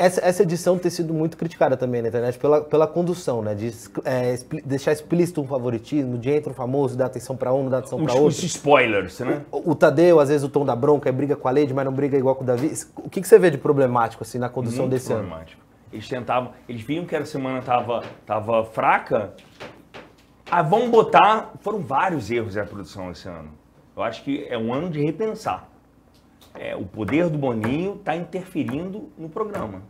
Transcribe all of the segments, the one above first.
essa, essa edição ter sido muito criticada também na internet pela, pela condução, né? De é, expli- deixar explícito um favoritismo, de entra um famoso, dá atenção pra um, não dá atenção pra outro. os spoilers, né? O, o Tadeu, às vezes, o tom da bronca é briga com a Lady, mas não briga igual com o Davi. O que, que você vê de problemático, assim, na condução Muito desse ano? problemático. Eles tentavam, eles viam que a semana tava, tava fraca. Ah, vamos botar. Foram vários erros da produção esse ano. Eu acho que é um ano de repensar. É, o poder do Boninho está interferindo no programa.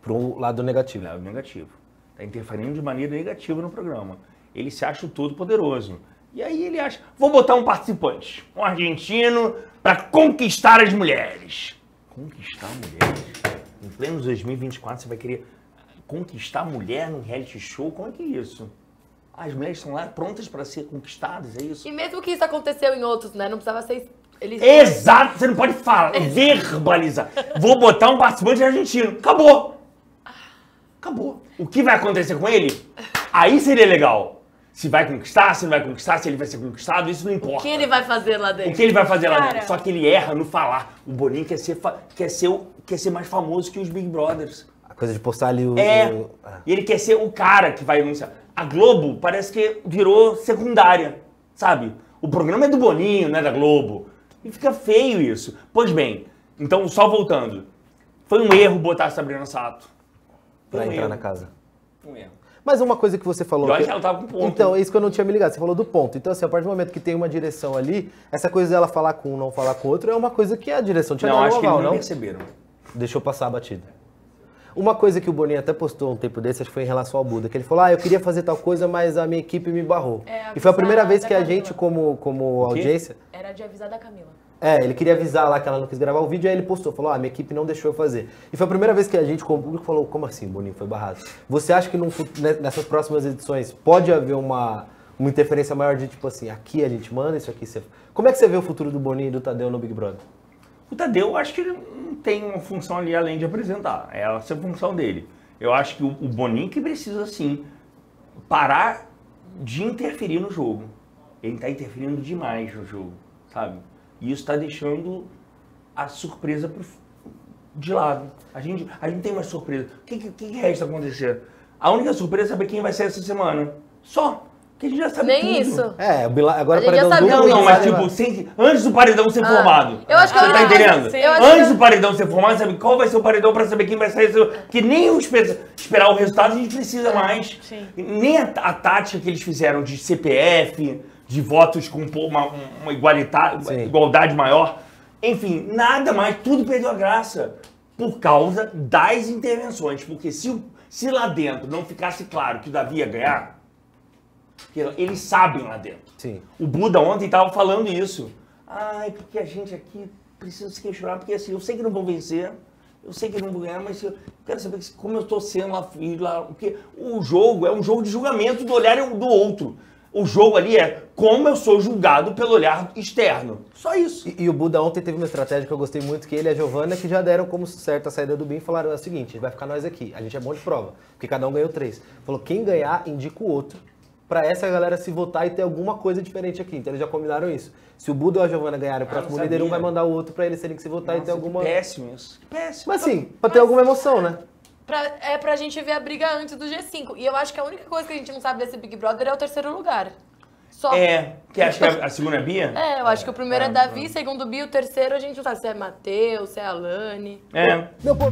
Pro um lado negativo. Lado negativo. Está interferindo de maneira negativa no programa. Ele se acha o todo poderoso. E aí ele acha, vou botar um participante, um argentino, para conquistar as mulheres. Conquistar mulheres? Em pleno 2024 você vai querer conquistar mulher num reality show? Como é que é isso? As mulheres estão lá prontas para ser conquistadas, é isso? E mesmo que isso aconteceu em outros, né? Não precisava ser. Eles... Exato, você não pode falar, verbalizar. Vou botar um participante argentino. Acabou. Acabou. O que vai acontecer com ele? Aí seria legal. Se vai conquistar, se não vai conquistar, se ele vai ser conquistado, isso não O importa. que ele vai fazer lá O dentro? que ele vai fazer lá Cara. dentro? Só que ele erra no falar. O Boninho quer ser, fa- quer ser, o- quer ser mais famoso que os Big Brothers. A coisa de postar ali o. É. o- ah. E ele quer ser o cara que vai anunciar. A Globo parece que virou secundária, sabe? O programa é do Boninho, não é da Globo. E fica feio isso. Pois bem, então só voltando. Foi um erro botar a Sabrina Sato. Foi Pra um entrar erro. na casa. Foi um erro. Mas uma coisa que você falou. E olha que- ela tava com ponto. Então, é isso que eu não tinha me ligado. Você falou do ponto. Então, assim, a partir do momento que tem uma direção ali, essa coisa dela falar com um, não falar com o outro, é uma coisa que a direção tinha Não, acho que eles não não? perceberam. Deixou passar a batida. Uma coisa que o Boninho até postou um tempo desse, acho que foi em relação ao Buda, que ele falou, ah, eu queria fazer tal coisa, mas a minha equipe me barrou. É, e foi a primeira vez que a Camila. gente, como, como audiência, Era de avisar da Camila. é, ele queria avisar lá que ela não quis gravar o vídeo, aí ele postou, falou, ah, minha equipe não deixou eu fazer. E foi a primeira vez que a gente, como público, falou, como assim, Boninho, foi barrado? Você acha que num ne- nessas próximas edições pode haver uma, uma interferência maior de, tipo assim, aqui a gente manda, isso aqui você... Como é que você vê o futuro do Boninho e do Tadeu no Big Brother? O Tadeu, eu acho que ele não tem uma função ali além de apresentar. É essa a função dele. Eu acho que o, Boninho que precisa, sim, parar de interferir no jogo. Ele está interferindo demais no jogo, sabe? E isso está deixando a surpresa pro, de lado. A gente, a gente tem mais surpresa. O que, que, que resta acontecer? A única surpresa é saber quem vai sair essa semana. Só. Que a gente já sabe Nem tudo. isso. É, agora A gente já paredão sabe duplo, Não, Não, mas tipo, sem- antes do paredão ser formado. Eu acho que Você eu tá entendendo? Eu Antes do paredão ser formado, sabe qual vai ser o paredão pra saber quem vai sair? Que nem o espe- esperar o resultado a gente precisa mais. Sim. Nem a, a tática que eles fizeram de CPF, de votos com uma, uma igualdade maior. Enfim, nada mais, tudo perdeu a graça. Por causa das intervenções. Porque se, se lá dentro não ficasse claro que o Davi ia ganhar, porque eles sabem lá dentro. Sim. O Buda ontem estava falando isso. Ai, porque a gente aqui precisa se questionar, porque assim, eu sei que não vou vencer, eu sei que não vou ganhar, mas eu quero saber como eu estou sendo lá, e lá. Porque o jogo é um jogo de julgamento do olhar do outro. O jogo ali é como eu sou julgado pelo olhar externo. Só isso. E, e o Buda ontem teve uma estratégia que eu gostei muito, que ele e a Giovana, que já deram como certa a saída do BIM, falaram é o seguinte, vai ficar nós aqui, a gente é bom de prova, porque cada um ganhou três. Falou, quem ganhar, indica o outro, pra essa galera se votar e ter alguma coisa diferente aqui. Então eles já combinaram isso. Se o Buda ou a Giovana ganharem o Ah, próximo não líder, um vai mandar o outro pra eles terem que se votar e ter Nossa, que alguma... Péssimo isso. Que Péssimo. Mas assim, pra ter alguma emoção, né? Pra, é pra gente ver a briga antes do G5. E eu acho que a única coisa que a gente não sabe desse Big Brother é o terceiro lugar. Só. É, que acho que a, a segunda é Bia? É, eu acho que o primeiro é Davi, segundo o Bi, o terceiro a gente não sabe se é Matheus, se é Alane. É. Meu, pô...